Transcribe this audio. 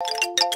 you